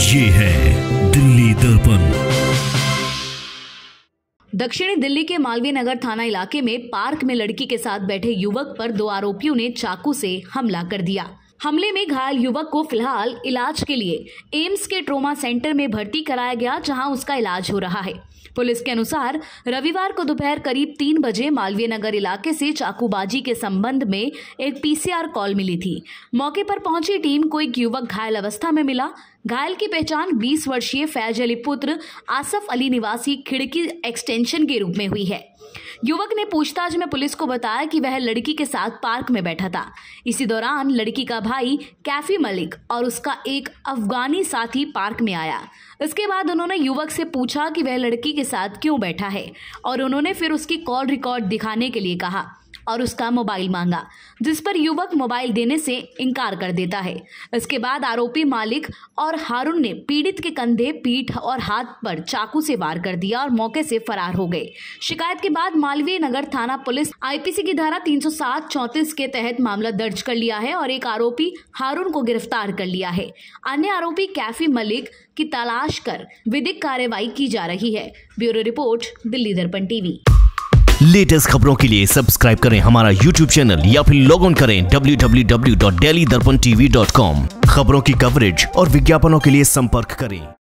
ये है दिल्ली दर्पण। दक्षिणी दिल्ली के मालवीय नगर थाना इलाके में पार्क में लड़की के साथ बैठे युवक पर दो आरोपियों ने चाकू से हमला कर दिया। हमले में घायल युवक को फ़िलहाल इलाज के लिए एम्स के ट्रोमा सेंटर में भर्ती कराया गया, जहाँ उसका इलाज हो रहा है। पुलिस के अनुसार, रविवार को दोपहर करीब तीन बजे मालवीय नगर इलाके से चाकूबाजी के संबंध में एक पीसीआर कॉल मिली थी। मौके पर पहुँची टीम को एक युवक घायल अवस्था में मिला। घायल की पहचान 20 वर्षीय फैज अली पुत्र आसफ अली निवासी खिड़की एक्सटेंशन के रूप में हुई है। युवक ने पूछताछ में पुलिस को बताया कि वह लड़की के साथ पार्क में बैठा था। इसी दौरान लड़की का भाई कैफी मलिक और उसका एक अफगानी साथी पार्क में आया। इसके बाद उन्होंने युवक से पूछा कि वह लड़की के साथ क्यों बैठा है और उन्होंने फिर उसकी कॉल रिकॉर्ड दिखाने के लिए कहा। और उसका मोबाइल मांगा, जिस पर युवक मोबाइल देने से इनकार कर देता है। इसके बाद आरोपी मालिक और हारून ने पीड़ित के कंधे, पीठ और हाथ पर चाकू से वार कर दिया और मौके से फरार हो गए। शिकायत के बाद मालवीय नगर थाना पुलिस आईपीसी की धारा 307 34 के तहत मामला दर्ज कर लिया है और एक आरोपी हारून को गिरफ़्तार कर लिया है। अन्य आरोपी कैफी मलिक की तलाश कर विधिक कार्रवाई की जा रही है। ब्यूरो रिपोर्ट, दिल्ली दर्पण टीवी। लेटेस्ट खबरों के लिए सब्सक्राइब करें हमारा यूट्यूब चैनल या फिर लॉग इन करें डब्ल्यू खबरों की कवरेज और विज्ञापनों के लिए संपर्क करें।